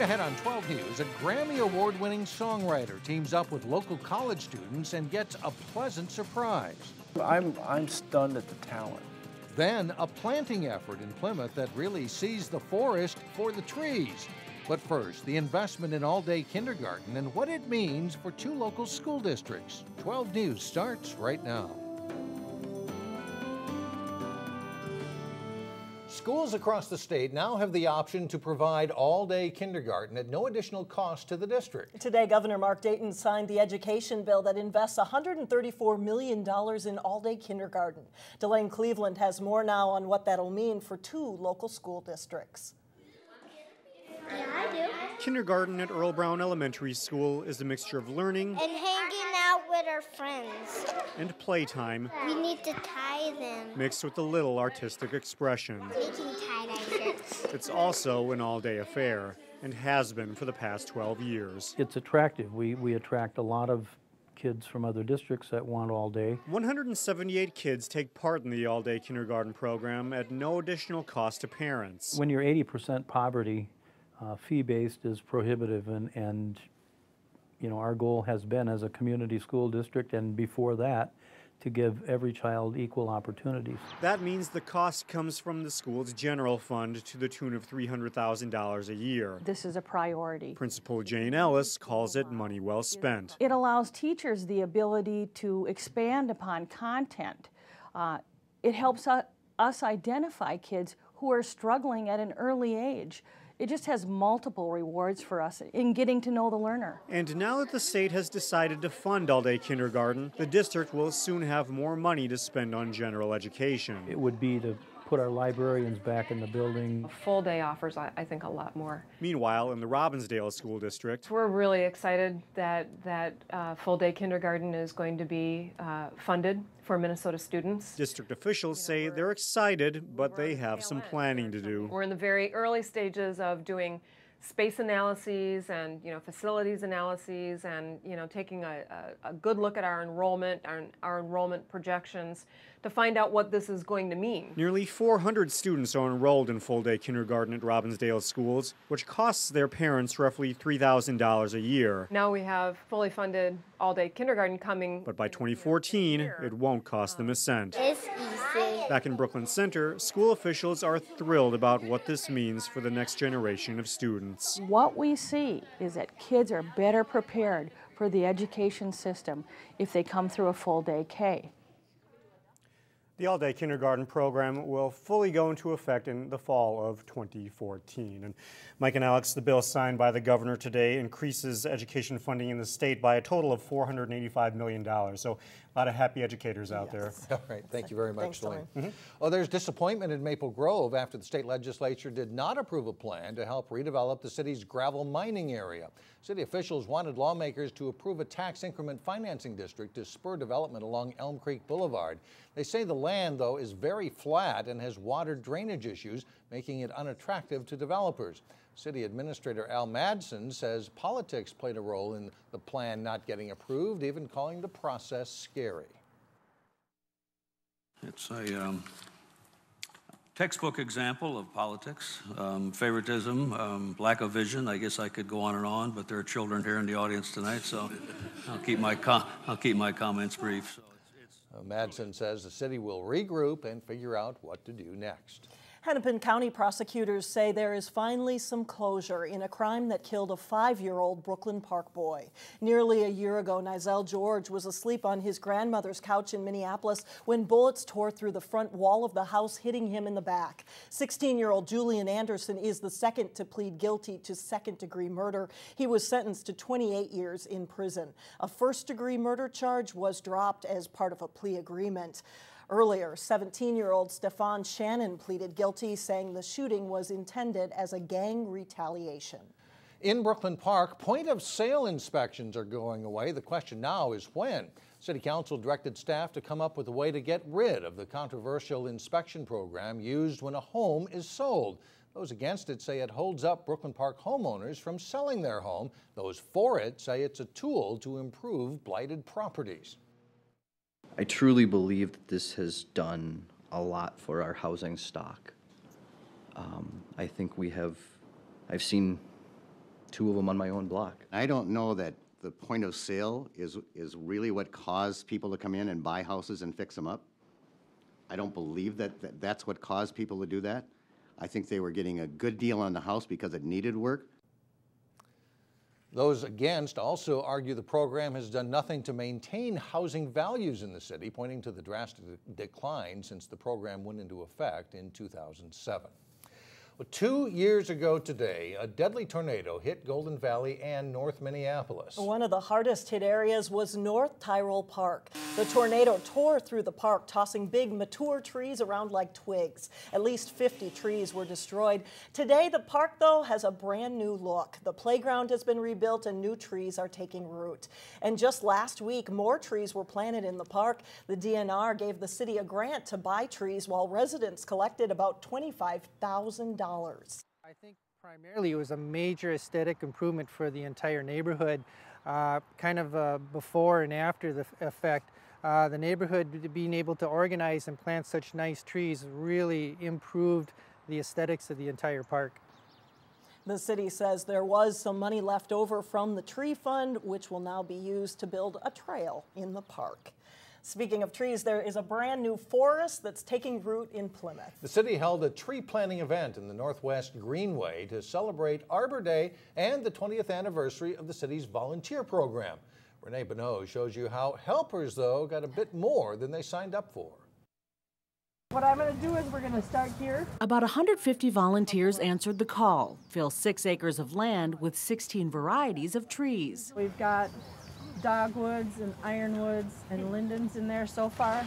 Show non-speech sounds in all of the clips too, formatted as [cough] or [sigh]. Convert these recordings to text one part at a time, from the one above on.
Straight ahead on 12 News, a Grammy Award winning songwriter teams up with local college students and gets a pleasant surprise. I'm, I'm stunned at the talent. Then, a planting effort in Plymouth that really sees the forest for the trees. But first, the investment in all day kindergarten and what it means for two local school districts. 12 News starts right now. Schools across the state now have the option to provide all day kindergarten at no additional cost to the district. Today, Governor Mark Dayton signed the education bill that invests $134 million in all day kindergarten. Delane Cleveland has more now on what that'll mean for two local school districts. Yeah, I do. Kindergarten at Earl Brown Elementary School is a mixture of learning And hanging out with our friends. and playtime We need to tie them. mixed with a little artistic expression. Making tie-dye shirts. It's also an all day affair and has been for the past 12 years. It's attractive. We, we attract a lot of kids from other districts that want all day. 178 kids take part in the all day kindergarten program at no additional cost to parents. When you're 80% poverty, uh, fee-based is prohibitive and, and, you know, our goal has been as a community school district and before that, to give every child equal opportunities. That means the cost comes from the school's general fund to the tune of $300,000 a year. This is a priority. Principal Jane Ellis calls it money well spent. It allows teachers the ability to expand upon content. Uh, it helps us identify kids who are struggling at an early age. It just has multiple rewards for us in getting to know the learner. And now that the state has decided to fund all day kindergarten, the district will soon have more money to spend on general education. It would be to put our librarians back in the building. A full day offers, I, I think, a lot more. Meanwhile, in the Robbinsdale School District, We're really excited that that uh, full day kindergarten is going to be uh, funded for Minnesota students. district officials say they're excited, but they have some planning to do. We're in the very early stages of doing space analyses and you know facilities analyses and you know taking a, a, a good look at our enrollment our, our enrollment projections to find out what this is going to mean Nearly 400 students are enrolled in full day kindergarten at Robbinsdale schools, which costs their parents roughly $3,000 a year. now we have fully funded all day kindergarten coming But by 2014, it won't cost them a cent. It's easy. Back in Brooklyn Center, school officials are thrilled about what this means for the next generation of students. What we see is that kids are better prepared for the education system if they come through a full day K. The all day kindergarten program will fully go into effect in the fall of 2014. And Mike and Alex, the bill signed by the governor today increases education funding in the state by a total of $485 million. So a lot of happy educators out there. All right, thank you very much, Thanks, Delane. Delane. Mm-hmm. Well, there's disappointment in Maple Grove after the state legislature did not approve a plan to help redevelop the city's gravel mining area. City officials wanted lawmakers to approve a tax increment financing district to spur development along Elm Creek Boulevard. They say the land, though, is very flat and has water drainage issues, making it unattractive to developers. City Administrator Al Madsen says politics played a role in the plan not getting approved, even calling the process scary. It's a um, textbook example of politics, um, favoritism, um, lack of vision. I guess I could go on and on, but there are children here in the audience tonight, so I'll keep my com- I'll keep my comments brief. So it's, it's Madsen says the city will regroup and figure out what to do next. Hennepin County prosecutors say there is finally some closure in a crime that killed a five-year-old Brooklyn Park boy. Nearly a year ago, Nizzel George was asleep on his grandmother's couch in Minneapolis when bullets tore through the front wall of the house, hitting him in the back. 16-year-old Julian Anderson is the second to plead guilty to second-degree murder. He was sentenced to 28 years in prison. A first-degree murder charge was dropped as part of a plea agreement. Earlier, 17 year old Stefan Shannon pleaded guilty, saying the shooting was intended as a gang retaliation. In Brooklyn Park, point of sale inspections are going away. The question now is when. City Council directed staff to come up with a way to get rid of the controversial inspection program used when a home is sold. Those against it say it holds up Brooklyn Park homeowners from selling their home. Those for it say it's a tool to improve blighted properties. I truly believe that this has done a lot for our housing stock. Um, I think we have, I've seen two of them on my own block. I don't know that the point of sale is, is really what caused people to come in and buy houses and fix them up. I don't believe that, that that's what caused people to do that. I think they were getting a good deal on the house because it needed work. Those against also argue the program has done nothing to maintain housing values in the city, pointing to the drastic decline since the program went into effect in 2007. Two years ago today, a deadly tornado hit Golden Valley and North Minneapolis. One of the hardest hit areas was North Tyrol Park. The tornado tore through the park, tossing big mature trees around like twigs. At least 50 trees were destroyed. Today, the park, though, has a brand new look. The playground has been rebuilt and new trees are taking root. And just last week, more trees were planted in the park. The DNR gave the city a grant to buy trees while residents collected about $25,000. I think primarily it was a major aesthetic improvement for the entire neighborhood. Uh, kind of uh, before and after the effect, uh, the neighborhood being able to organize and plant such nice trees really improved the aesthetics of the entire park. The city says there was some money left over from the tree fund, which will now be used to build a trail in the park. Speaking of trees, there is a brand new forest that's taking root in Plymouth. The city held a tree planting event in the Northwest Greenway to celebrate Arbor Day and the 20th anniversary of the city's volunteer program. Renee Bonneau shows you how helpers, though, got a bit more than they signed up for. What I'm going to do is we're going to start here. About 150 volunteers answered the call, fill six acres of land with 16 varieties of trees. We've got dogwoods and ironwoods and lindens in there so far.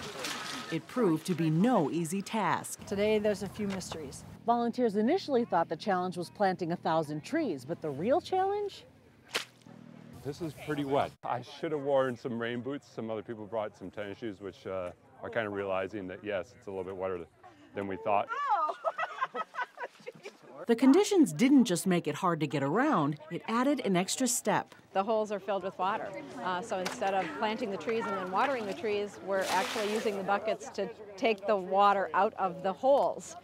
It proved to be no easy task. Today there's a few mysteries. Volunteers initially thought the challenge was planting a thousand trees, but the real challenge? This is pretty wet. I should have worn some rain boots. Some other people brought some tennis shoes, which uh, are kind of realizing that yes, it's a little bit wetter than we thought. The conditions didn't just make it hard to get around, it added an extra step. The holes are filled with water. Uh, so instead of planting the trees and then watering the trees, we're actually using the buckets to take the water out of the holes.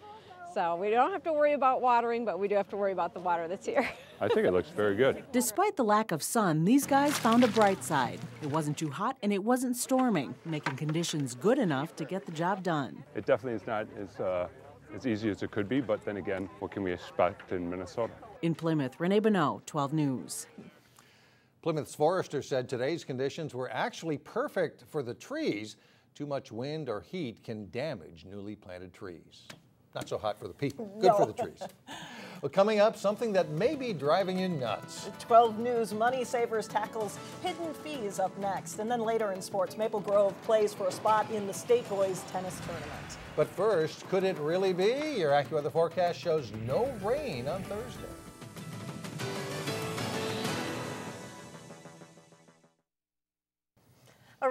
So we don't have to worry about watering, but we do have to worry about the water that's here. [laughs] I think it looks very good. Despite the lack of sun, these guys found a bright side. It wasn't too hot and it wasn't storming, making conditions good enough to get the job done. It definitely is not as uh, as easy as it could be, but then again, what can we expect in Minnesota? In Plymouth, Renee Bonneau, 12 News. Plymouth's forester said today's conditions were actually perfect for the trees. Too much wind or heat can damage newly planted trees. Not so hot for the people, good no. for the trees. [laughs] Well, coming up, something that may be driving you nuts. 12 News Money Savers tackles hidden fees up next. And then later in sports, Maple Grove plays for a spot in the State Boys Tennis Tournament. But first, could it really be? Your AccuWeather forecast shows no rain on Thursday.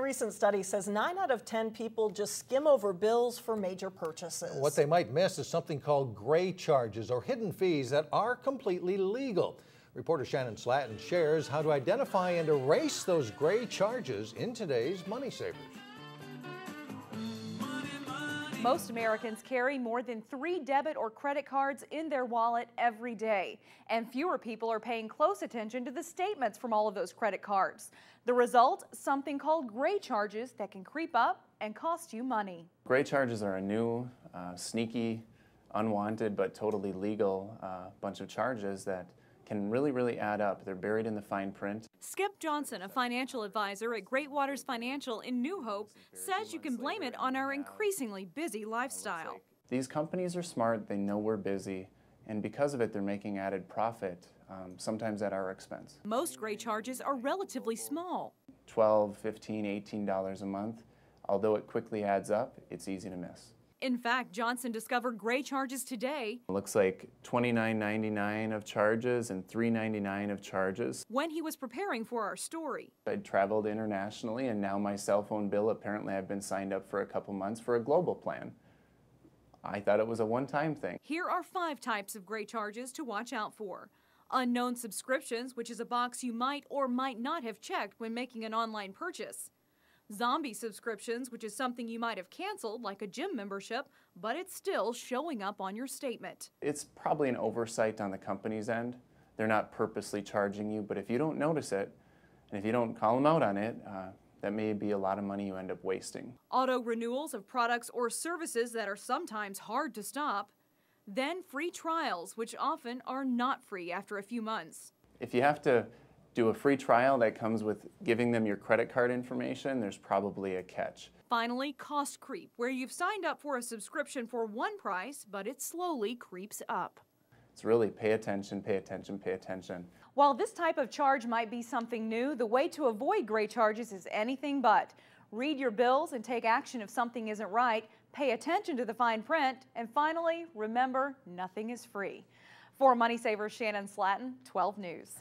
Recent study says 9 out of 10 people just skim over bills for major purchases. What they might miss is something called gray charges or hidden fees that are completely legal. Reporter Shannon Slatton shares how to identify and erase those gray charges in today's Money Savers. Most Americans carry more than three debit or credit cards in their wallet every day, and fewer people are paying close attention to the statements from all of those credit cards. The result, something called gray charges that can creep up and cost you money. Gray charges are a new, uh, sneaky, unwanted, but totally legal uh, bunch of charges that can really, really add up. They're buried in the fine print. Skip Johnson, a financial advisor at Great Waters Financial in New Hope, says you can blame it on our increasingly busy lifestyle. These companies are smart, they know we're busy, and because of it, they're making added profit, um, sometimes at our expense. Most gray charges are relatively small 12 15 $18 a month. Although it quickly adds up, it's easy to miss. In fact, Johnson discovered gray charges today. It looks like $29.99 of charges and $3.99 of charges. When he was preparing for our story. I'd traveled internationally and now my cell phone bill apparently I've been signed up for a couple months for a global plan. I thought it was a one-time thing. Here are five types of gray charges to watch out for. Unknown subscriptions, which is a box you might or might not have checked when making an online purchase. Zombie subscriptions, which is something you might have canceled, like a gym membership, but it's still showing up on your statement. It's probably an oversight on the company's end. they're not purposely charging you. But if you don't notice it, and if you don't call them out on it, uh, that may be a lot of money you end up wasting. Auto renewals of products or services that are sometimes hard to stop. Then free trials, which often are not free after a few months. If you have to do a free trial that comes with giving them your credit card information, there's probably a catch. Finally, cost creep, where you've signed up for a subscription for one price, but it slowly creeps up. It's really pay attention, pay attention, pay attention. While this type of charge might be something new, the way to avoid gray charges is anything but. Read your bills and take action if something isn't right, pay attention to the fine print, and finally, remember, nothing is free. For Money Savers, Shannon Slatton, 12 News.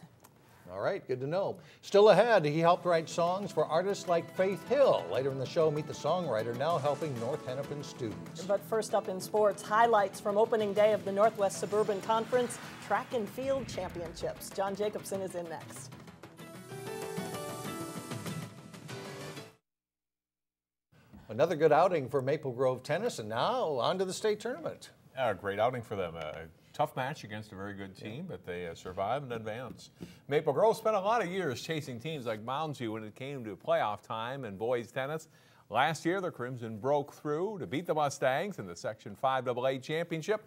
All right, good to know. Still ahead, he helped write songs for artists like Faith Hill. Later in the show, meet the songwriter now helping North Hennepin students. But first up in sports, highlights from opening day of the Northwest Suburban Conference Track and Field Championships. John Jacobson is in next. Another good outing for Maple Grove Tennis, and now on to the state tournament. A great outing for them. A tough match against a very good team, but they uh, survive and advance. Maple Grove spent a lot of years chasing teams like Mounds when it came to playoff time in boys tennis. Last year, the Crimson broke through to beat the Mustangs in the Section 5AA championship.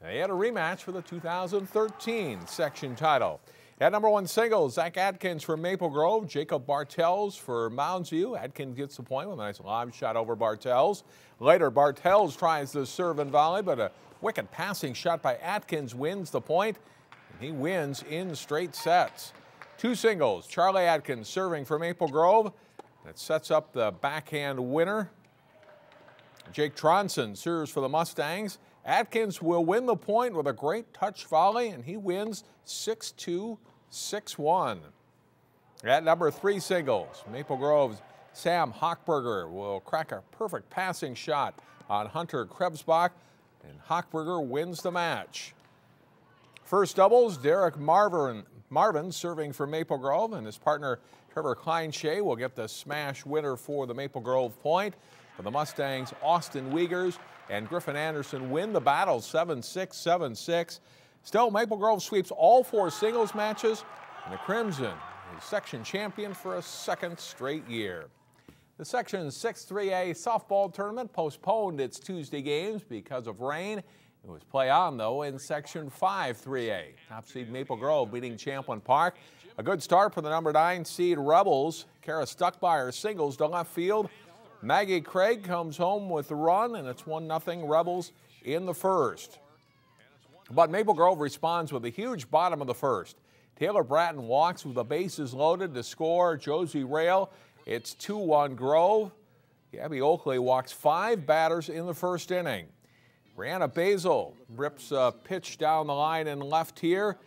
They had a rematch for the 2013 section title. At number one singles, Zach Atkins from Maple Grove, Jacob Bartels for Mounds View. Atkins gets the point with a nice lob shot over Bartels. Later, Bartels tries the serve and volley, but a wicked passing shot by Atkins wins the point, and he wins in straight sets. Two singles, Charlie Atkins serving for Maple Grove. That sets up the backhand winner. Jake Tronson serves for the Mustangs. Atkins will win the point with a great touch volley, and he wins 6 2 6 1. At number three singles, Maple Grove's Sam Hochberger will crack a perfect passing shot on Hunter Krebsbach, and Hochberger wins the match. First doubles, Derek Marvin, Marvin serving for Maple Grove, and his partner Trevor Kleinshay will get the smash winner for the Maple Grove point. For the Mustangs, Austin Wiegers and Griffin Anderson win the battle 7 6 7 6. Still, Maple Grove sweeps all four singles matches, and the Crimson is section champion for a second straight year. The Section 6-3A softball tournament postponed its Tuesday games because of rain. It was play on, though, in Section 5-3A. Top seed Maple Grove beating Champlin Park. A good start for the number 9 seed Rebels. Kara Stuckmeyer singles to left field. Maggie Craig comes home with the run, and it's 1-0 Rebels in the first. But Maple Grove responds with a huge bottom of the first. Taylor Bratton walks with the bases loaded to score. Josie Rail, it's 2 1 Grove. Gabby Oakley walks five batters in the first inning. Brianna Basil rips a pitch down the line and left here.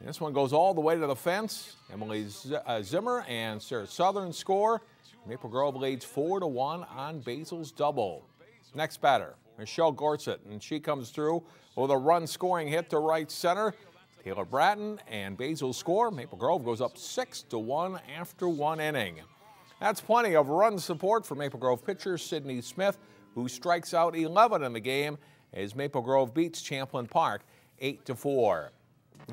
This one goes all the way to the fence. Emily uh, Zimmer and Sarah Southern score. Maple Grove leads 4 to 1 on Basil's double. Next batter, Michelle Gorsuch, and she comes through with a run scoring hit to right center. Taylor Bratton and Basil score. Maple Grove goes up 6 to 1 after one inning. That's plenty of run support for Maple Grove pitcher Sydney Smith, who strikes out 11 in the game as Maple Grove beats Champlin Park 8 to 4.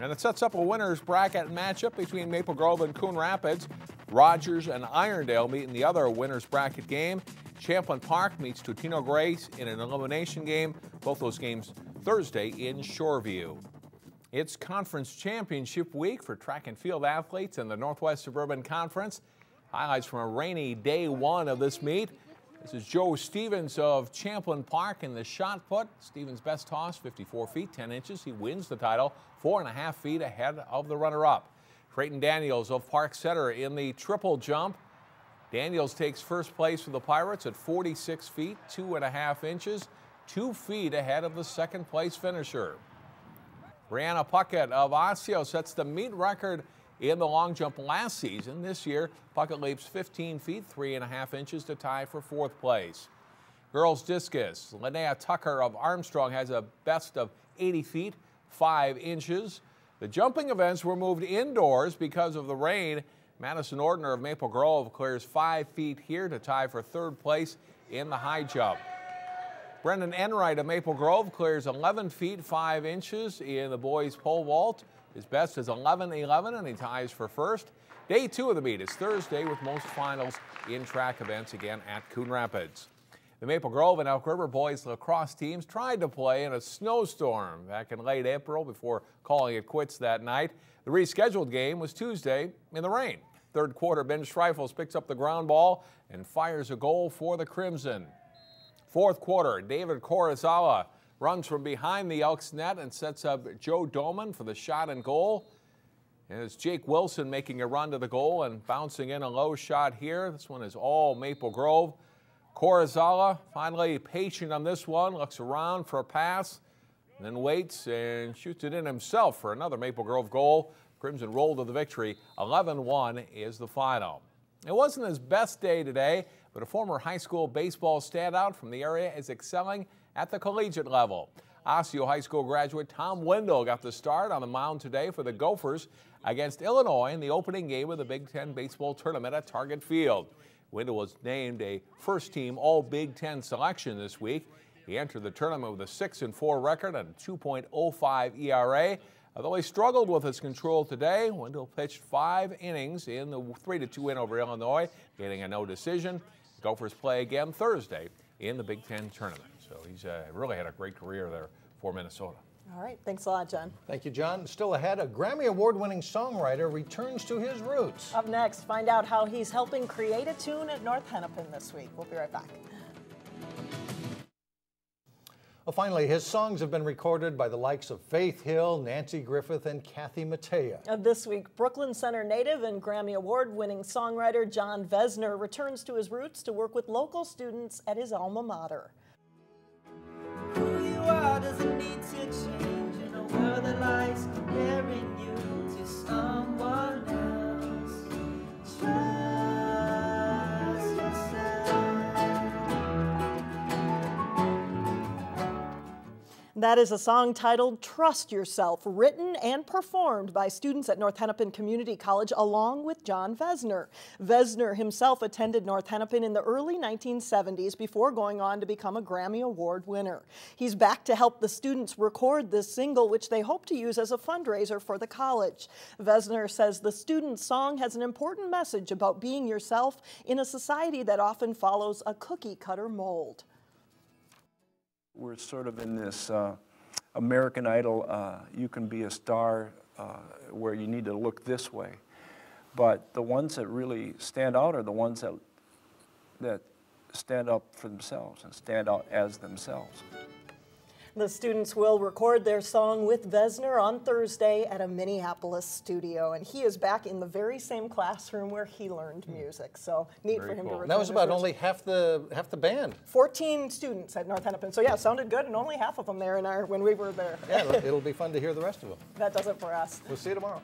And it sets up a winner's bracket matchup between Maple Grove and Coon Rapids. Rogers and Irondale meet in the other winner's bracket game. Champlin Park meets Totino-Grace in an elimination game. Both those games Thursday in Shoreview. It's conference championship week for track and field athletes in the Northwest Suburban Conference. Highlights from a rainy day one of this meet. This is Joe Stevens of Champlin Park in the shot put. Stevens' best toss, 54 feet, 10 inches. He wins the title, four and a half feet ahead of the runner-up. Creighton Daniels of Park Center in the triple jump. Daniels takes first place for the Pirates at 46 feet, two and a half inches, two feet ahead of the second place finisher. Brianna Puckett of Osseo sets the meet record in the long jump last season. This year, Puckett leaps 15 feet, three and a half inches to tie for fourth place. Girls discus, Linnea Tucker of Armstrong has a best of 80 feet, five inches. The jumping events were moved indoors because of the rain. Madison Ordner of Maple Grove clears five feet here to tie for third place in the high jump. Brendan Enright of Maple Grove clears 11 feet 5 inches in the boys pole vault. His best is 11-11 and he ties for first. Day two of the meet is Thursday with most finals in track events again at Coon Rapids. The Maple Grove and Elk River boys lacrosse teams tried to play in a snowstorm back in late April before calling it quits that night. The rescheduled game was Tuesday in the rain. Third quarter, Ben Schreifels picks up the ground ball and fires a goal for the Crimson. Fourth quarter, David Corazala runs from behind the Elks net and sets up Joe Doman for the shot and goal. And it's Jake Wilson making a run to the goal and bouncing in a low shot here. This one is all Maple Grove. Corazala finally patient on this one, looks around for a pass, then waits and shoots it in himself for another Maple Grove goal. Crimson roll to the victory. 11-1 is the final. It wasn't his best day today, but a former high school baseball standout from the area is excelling at the collegiate level. Osseo High School graduate Tom Windle got the start on the mound today for the Gophers against Illinois in the opening game of the Big Ten baseball tournament at Target Field. Windle was named a first team All Big Ten selection this week. He entered the tournament with a 6 and 4 record and a 2.05 ERA. Although he struggled with his control today, Windle pitched five innings in the 3 2 win over Illinois, getting a no decision. Gophers play again Thursday in the Big Ten tournament. So he's uh, really had a great career there for Minnesota. All right, thanks a lot, John. Thank you, John. Still ahead, a Grammy Award winning songwriter returns to his roots. Up next, find out how he's helping create a tune at North Hennepin this week. We'll be right back. Well, finally, his songs have been recorded by the likes of Faith Hill, Nanci Griffith, and Kathy Mattea. Uh, this week, Brooklyn Center native and Grammy Award winning songwriter Jon Vezner returns to his roots to work with local students at his alma mater. That is a song titled Trust Yourself, written and performed by students at North Hennepin Community College along with Jon Vezner. Vezner himself attended North Hennepin in the early 1970s before going on to become a Grammy Award winner. He's back to help the students record this single, which they hope to use as a fundraiser for the college. Vezner says the student song has an important message about being yourself in a society that often follows a cookie cutter mold we're sort of in this uh, American Idol, uh, you can be a star uh, where you need to look this way. But the ones that really stand out are the ones that, that stand up for themselves and stand out as themselves. The students will record their song with Vezner on Thursday at a Minneapolis studio, and he is back in the very same classroom where he learned Hmm. music. So neat Very for him cool. to return. That was about only half the half the band. 14 students at North Hennepin. So yeah, sounded good, and only half of them there in our when we were there. Yeah, it'll, [laughs] it'll be fun to hear the rest of them. that does it for us. We'll see you tomorrow.